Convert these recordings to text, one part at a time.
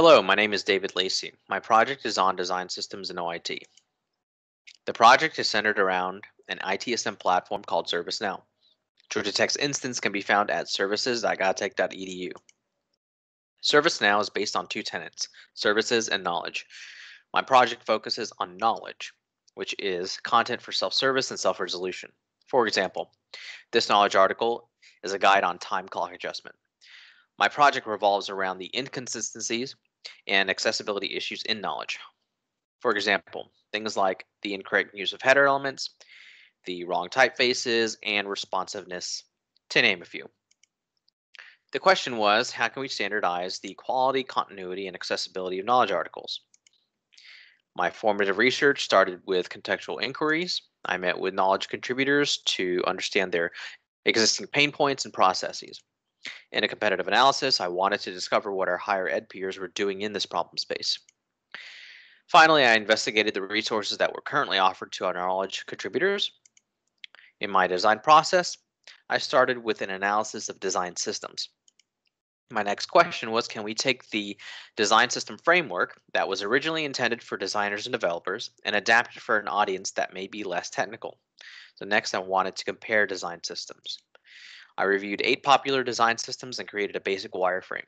Hello, my name is David Lacy. My project is on design systems and OIT. The project is centered around an ITSM platform called ServiceNow. Georgia Tech's instance can be found at services.gatech.edu. ServiceNow is based on two tenets, services and knowledge. My project focuses on knowledge, which is content for self-service and self-resolution. For example, this knowledge article is a guide on time clock adjustment. My project revolves around the inconsistencies and accessibility issues in knowledge. For example, things like the incorrect use of header elements, the wrong typefaces, and responsiveness, to name a few. The question was, how can we standardize the quality, continuity, and accessibility of knowledge articles? My formative research started with contextual inquiries. I met with knowledge contributors to understand their existing pain points and processes. In a competitive analysis, I wanted to discover what our higher ed peers were doing in this problem space. Finally, I investigated the resources that were currently offered to our knowledge contributors. In my design process, I started with an analysis of design systems. My next question was, can we take the design system framework that was originally intended for designers and developers and adapt it for an audience that may be less technical? So next I wanted to compare design systems. I reviewed eight popular design systems and created a basic wireframe.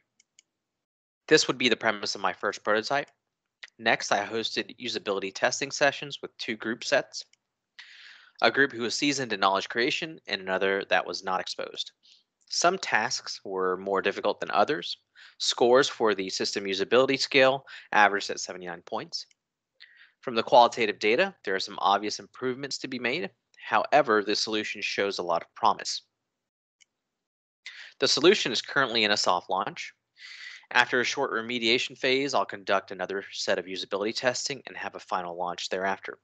This would be the premise of my first prototype. Next, I hosted usability testing sessions with two group sets, a group who was seasoned in knowledge creation and another that was not exposed. Some tasks were more difficult than others. Scores for the system usability scale averaged at 79 points. From the qualitative data, there are some obvious improvements to be made. However, the solution shows a lot of promise. The solution is currently in a soft launch. After a short remediation phase, I'll conduct another set of usability testing and have a final launch thereafter.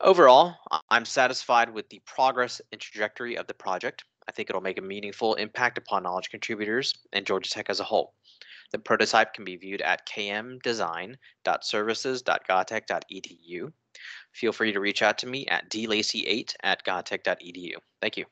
Overall, I'm satisfied with the progress and trajectory of the project. I think it'll make a meaningful impact upon knowledge contributors and Georgia Tech as a whole. The prototype can be viewed at kmdesign.services.gatech.edu. Feel free to reach out to me at dlacy8 at gatech.edu. Thank you.